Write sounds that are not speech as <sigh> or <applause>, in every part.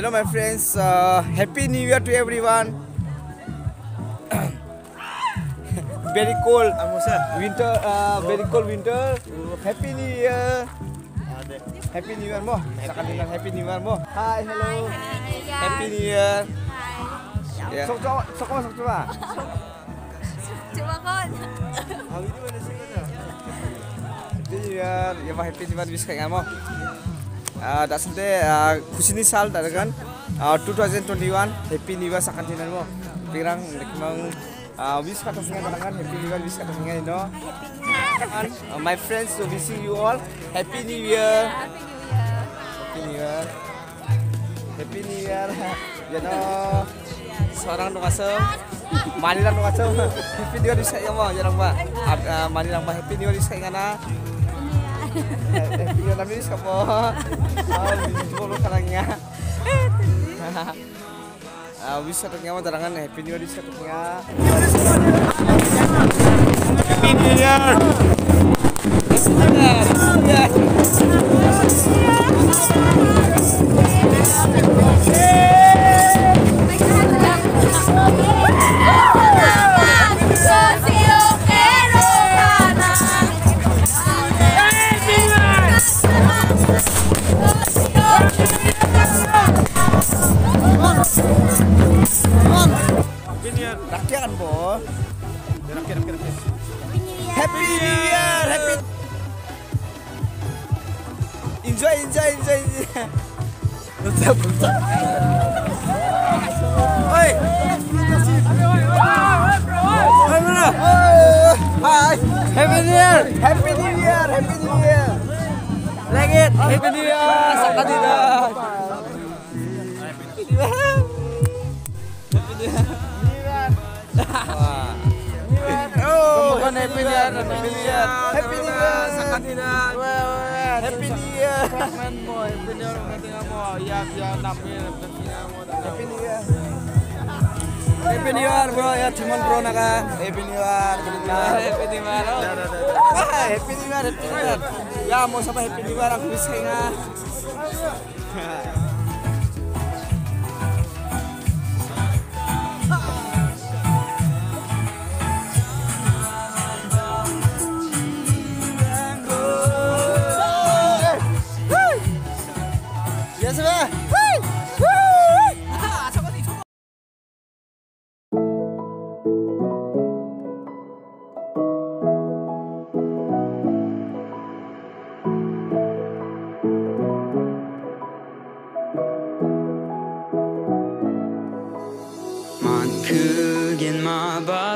Hello, my friends. Uh, Happy New Year to everyone. <coughs> very cold. Winter. Uh, very cold winter. Happy New Year. Happy New Year mo. Saka bilang Happy New Year mo. Hi, hello. Happy New Year. Yeah. Sok sok sok mo sok coba. Coba kon. Happy New Year. Ya mah Happy New Year wish kayak mo. Dasante khusini sal tadagan 2021 Happy New Year sakan tinan mo. Pirang nekmang wish kata singa tadagan Happy New Year wish kata singa ino. My friends so wishing you all Happy New Year. Happy New Year. Happy New Year. Happy New Year. You know, seorang dong asem. Manilang dong asem. Happy New Year bisa ya mo, jarang ba? Uh, Manilang ba Happy New Year bisa ngana? Year namin bisa po. Ah, bolo ka lang nga. Ah, nga mo darangan Happy New Year bisa nga. Happy New Year. Happy New Year. Rakyat po. Happy New Year. Happy Enjoy, enjoy, enjoy. Bentar, bentar. Oi. Hai mana? Hai. Happy New Year. Happy New Year. Happy New Year. Legit. Happy New Year. Saka tidak. Happy New Year. Happy. Oh, bukan Happy Happy Happy. Happy ya. Happy Year. Happy New Year bro, ya Timon bro naka. Happy New Year, Happy New Year. Happy New Year. Ah, Happy New Year, Happy New Year. Ya mau sama Happy New Year aku bisa nga.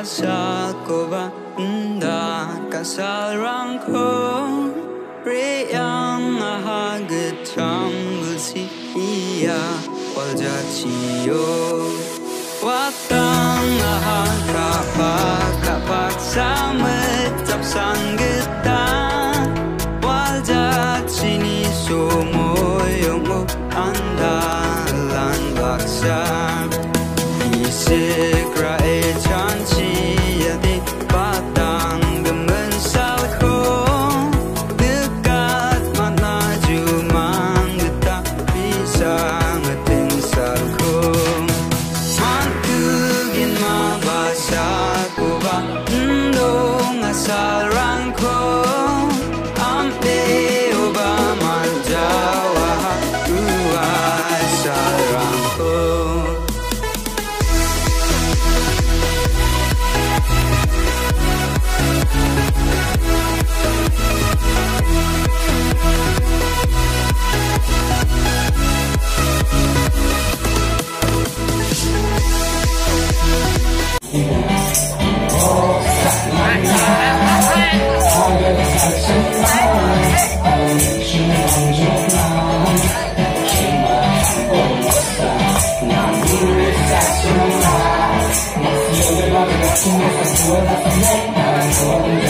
Salkova Kasal Ranko Reyang Ahagat Chambulsi Iya Waljachiyo. Watang Ahakapak Kapak Samet Tapsanggetan Waljachini Somoyong Andalan Baksa Isip close. Thank you.